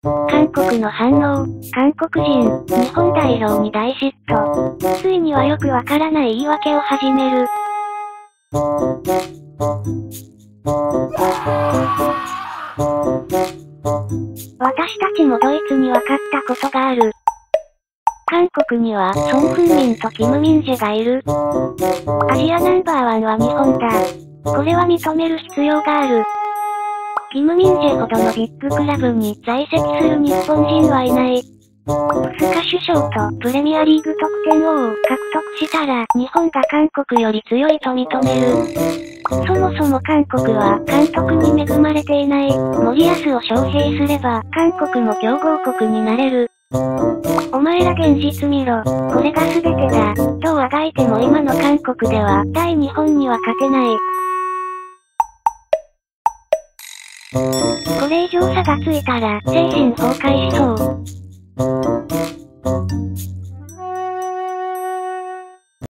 韓国の反応、韓国人、日本代表に大嫉妬。ついにはよくわからない言い訳を始める。私たちもドイツに分かったことがある。韓国には、ソン・フンミンとキム・ミンジェがいる。アジアナンバーワンは日本だ。これは認める必要がある。キム・ミンジェほどのビッグクラブに在籍する日本人はいない。スカ首相とプレミアリーグ得点王を獲得したら日本が韓国より強いと認める。そもそも韓国は監督に恵まれていない森保を招聘すれば韓国も強豪国になれる。お前ら現実見ろ。これが全てだ。とあがいても今の韓国では対日本には勝てない。これ以上差がついたら、精神崩壊しそう。